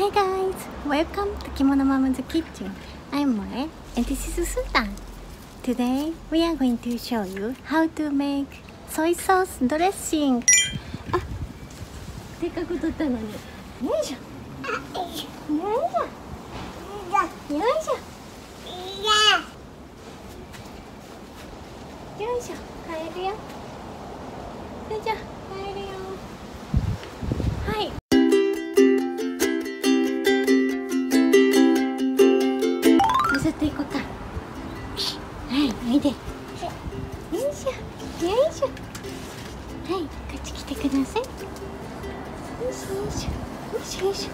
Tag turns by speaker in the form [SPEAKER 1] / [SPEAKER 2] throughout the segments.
[SPEAKER 1] Hey guys, welcome to Kimono Mama's Kitchen. I'm Moe and this is Sultan. Today we are going to show you how to make soy sauce dressing. あ、せっかく取ったのに。よいしょ。よいしょ。よいしょ。よいしょ。よいしょ。帰るよ。よいしょ。帰るよ。いしょ。はい、こっち来てください。よいしょよいしょ。よいしょよいしょ。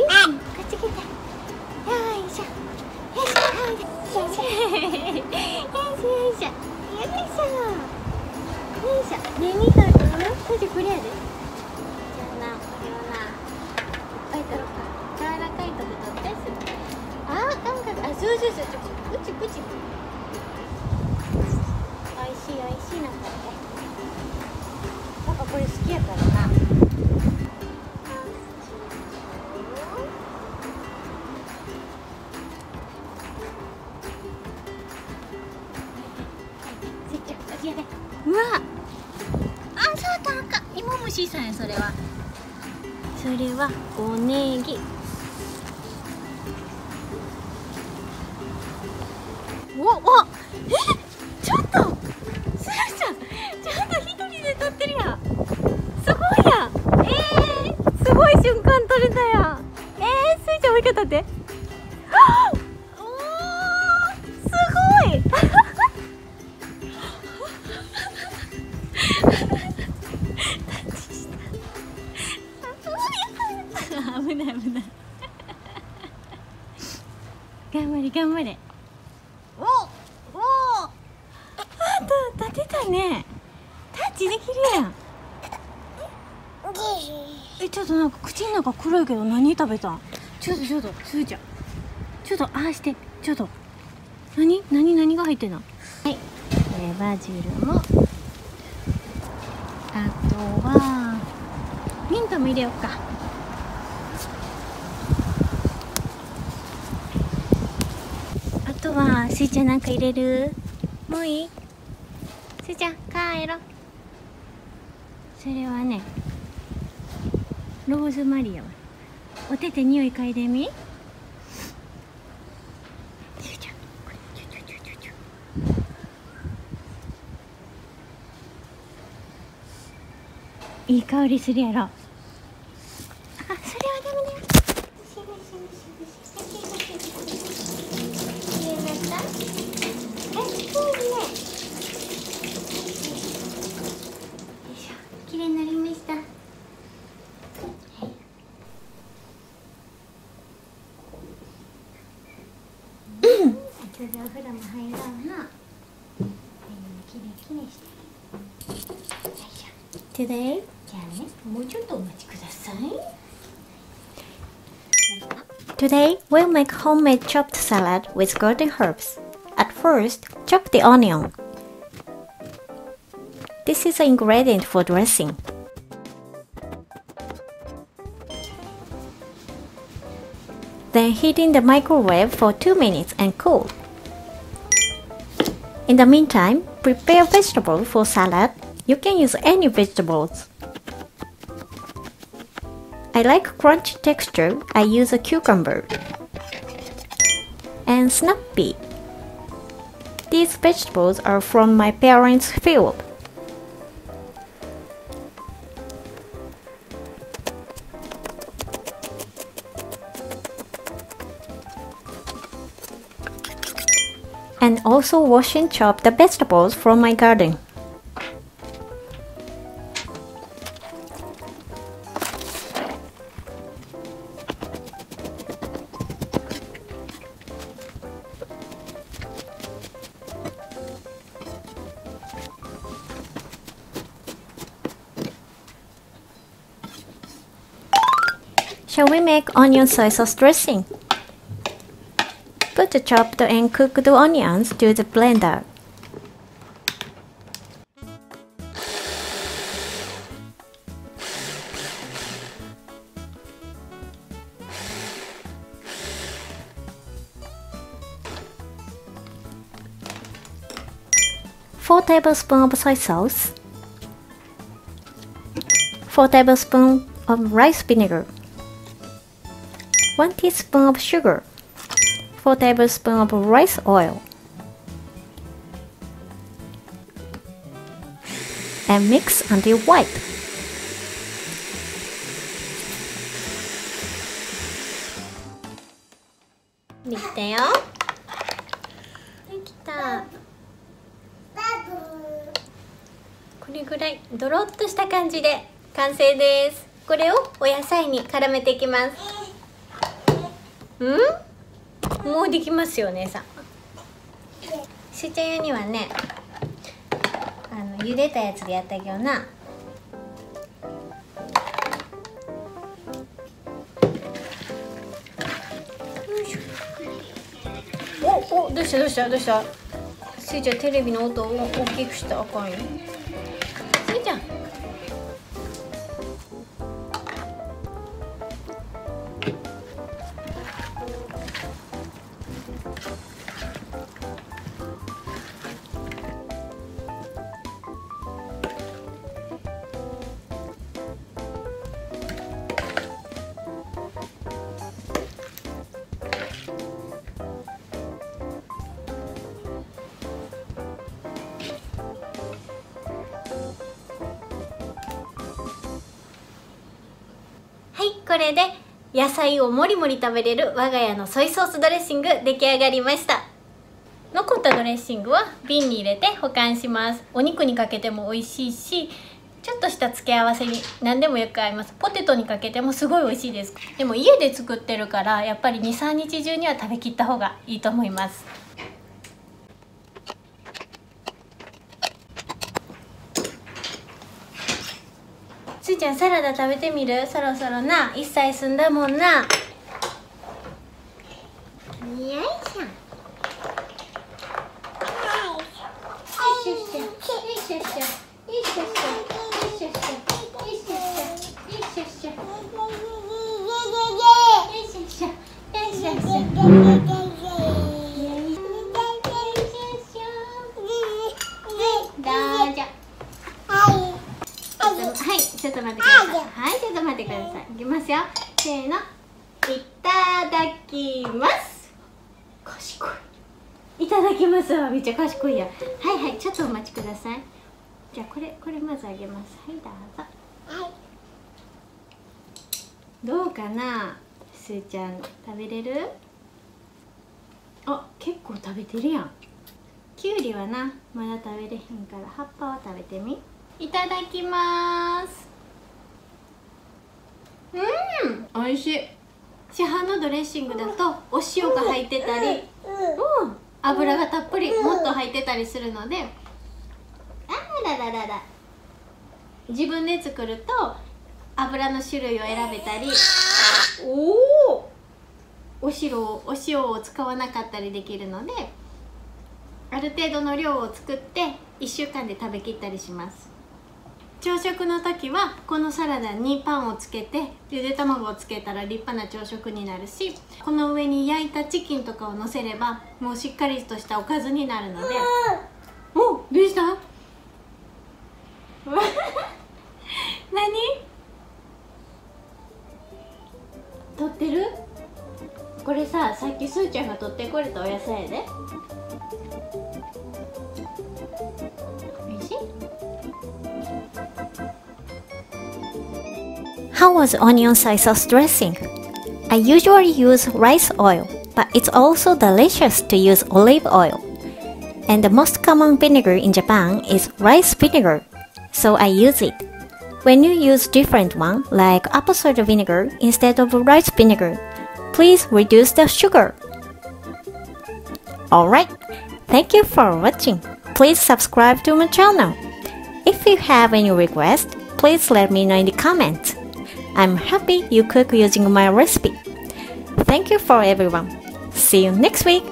[SPEAKER 1] よいしょ。こっち来て。よいしょ。よいしょ。よいしょ。よいしょ。よいしょ。よいしょ。よいしょ。ねえ、見たの？それこれやで。それは？それはおネギ。おおえちょっとすーちゃんちゃんと一人で撮ってるやん。すごいやん。えー、すごい瞬間撮れたやん。えー、すーちゃんもう一回撮って。おーすごい。頑張れおおあと立てたね。タッチできるやん。えちょっとなんか口の中黒いけど何食べたん？ちょっとちょっとすーちゃん。ちょっとああして。ちょっと。何？何？何が入ってんの？はい、えーバジルも。あとはミントも入れようかとはスイちゃんなんか入れる？もういい？スイちゃん帰ろう。それはねローズマリーやわ。お手手匂い嗅いでみ？いい香りするやろ 後でお風呂も入ろうなはいきれいきれいしてよいしょ Today じゃあねもうちょっとお待ちください Today, we'll make homemade chopped salad with garden herbs. At first, chop the onion. This is an ingredient for dressing. Then heat in the microwave for 2 minutes and cool. In the meantime, prepare vegetables for salad. You can use any vegetables. I like crunchy texture. I use a cucumber and snap pea. These vegetables are from my parents' field. Also wash and chop the vegetables from my garden. Shall we make onion soy sauce dressing? Put the chopped and cooked onions to the blender. Four tablespoons of soy sauce. 4 tablespoons of rice vinegar, 1 teaspoon of sugar, 4 tablespoons of rice oil. And mix until white. できたよできたこれぐらいドロッとした感じで完成ですこれをお野菜に絡めていきますうんもうできますよねさしーちゃん用にはねあの茹でたやつでやったけどな。おおどうしたどうしたどうした。しーちゃんテレビの音を大きくしたらあかんよ。これで野菜をもりもり食べれる我が家のソイソースドレッシング出来上がりました。残ったドレッシングは瓶に入れて保管します。お肉にかけても美味しいしちょっとした付け合わせに何でもよく合います。ポテトにかけてもすごい美味しいです。でも家で作ってるからやっぱり23日中には食べきった方がいいと思います。ちゃんサラダ食べてみる？そろそろな。1歳済んだもんな。よいしょ。はいちょっと待ってください。はいちょっと待ってください。いきますよ。せーの。いただきます。賢いいただきますわめっちゃ賢いやはいはいちょっとお待ちください。じゃあこれこれまずあげます。はいどうぞ。どうかなすーちゃん。食べれる？あ結構食べてるやん。きゅうりはなまだ食べれへんから葉っぱは食べてみ。いただきます。うん。美味しい。市販のドレッシングだとお塩が入ってたり、うん、油がたっぷりもっと入ってたりするのであらららら。自分で作ると油の種類を選べたりおおお塩お塩を使わなかったりできるのである程度の量を作って1週間で食べきったりします朝食の時はこのサラダにパンをつけてゆで卵をつけたら立派な朝食になるしこの上に焼いたチキンとかをのせればもうしっかりとしたおかずになるので。おどうした？何？取ってる？これささっきすーちゃんが取ってこれたお野菜やで。おいしい？
[SPEAKER 2] How was onion soy sauce dressing? I usually use rice oil, but it's also delicious to use olive oil. And the most common vinegar in Japan is rice vinegar, so I use it. When you use different one, like apple cider vinegar instead of rice vinegar, please reduce the sugar. Alright, thank you for watching. Please subscribe to my channel. If you have any request, please let me know in the comments. I'm happy you cook using my recipe. Thank you for everyone. See you next week.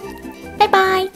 [SPEAKER 2] Bye bye.